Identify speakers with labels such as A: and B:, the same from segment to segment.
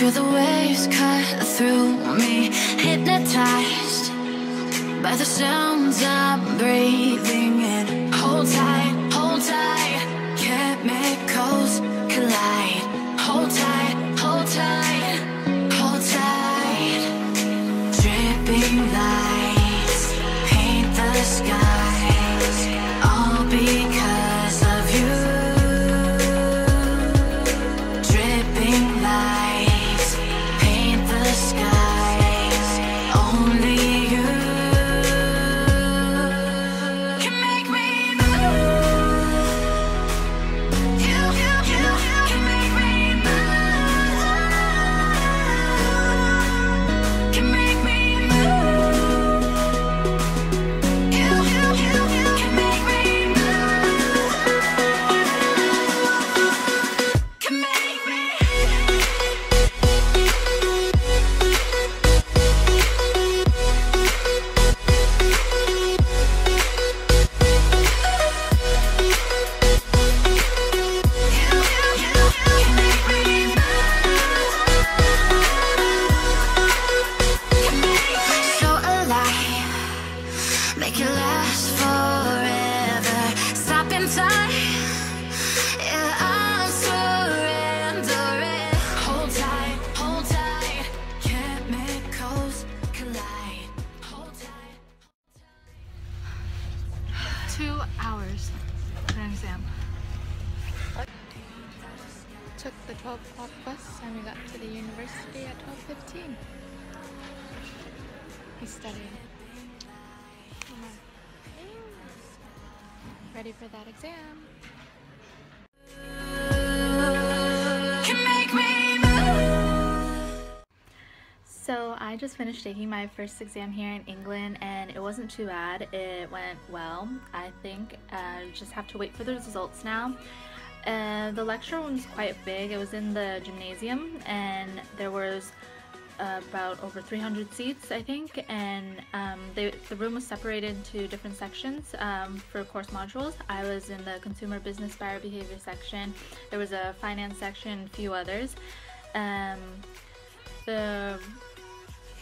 A: Feel the waves cut through me, hypnotized by the sounds I'm breathing in. Hold tight, hold tight, chemicals collide. Hold tight, hold tight, hold tight. Dripping lights paint the skies, all because make it last forever. Stop in time, yeah, I'm surrendering. Hold tight, hold tight, chemicals collide. Hold tight.
B: Two hours for an exam. Took the 12 o'clock bus and we got to the university at 12.15. He's studying. Ready for that exam.
A: Can make me move.
B: So I just finished taking my first exam here in England and it wasn't too bad. It went well. I think I just have to wait for the results now. Uh, the lecture room was quite big. It was in the gymnasium and there was uh, about over 300 seats, I think, and um, they, the room was separated into different sections um, for course modules. I was in the consumer business buyer behavior section. There was a finance section, a few others. Um, the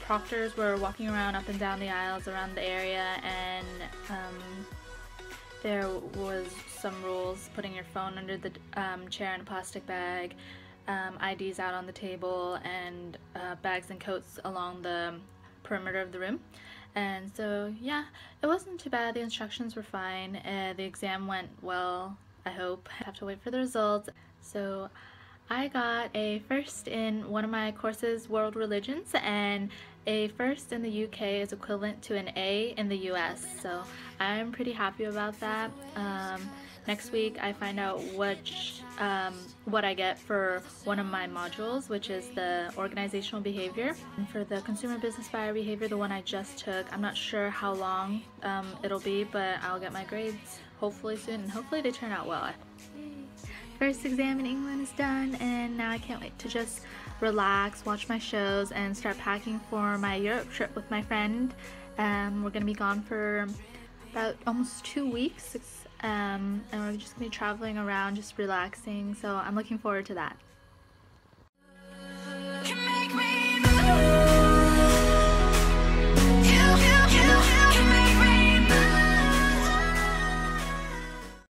B: proctors were walking around up and down the aisles around the area and um, there was some rules putting your phone under the um, chair in a plastic bag um, IDs out on the table and uh, bags and coats along the perimeter of the room. And so yeah it wasn't too bad. The instructions were fine. Uh, the exam went well I hope. I have to wait for the results. So I got a first in one of my courses, World Religions, and a first in the UK is equivalent to an A in the US. So I'm pretty happy about that. Um, next week I find out which um, what I get for one of my modules, which is the organizational behavior. And for the consumer business buyer behavior, the one I just took, I'm not sure how long um, it'll be, but I'll get my grades hopefully soon, and hopefully they turn out well. First exam in England is done and now I can't wait to just relax, watch my shows and start packing for my Europe trip with my friend. Um, we're gonna be gone for about almost two weeks um, and we're just gonna be traveling around, just relaxing. So I'm looking forward to that.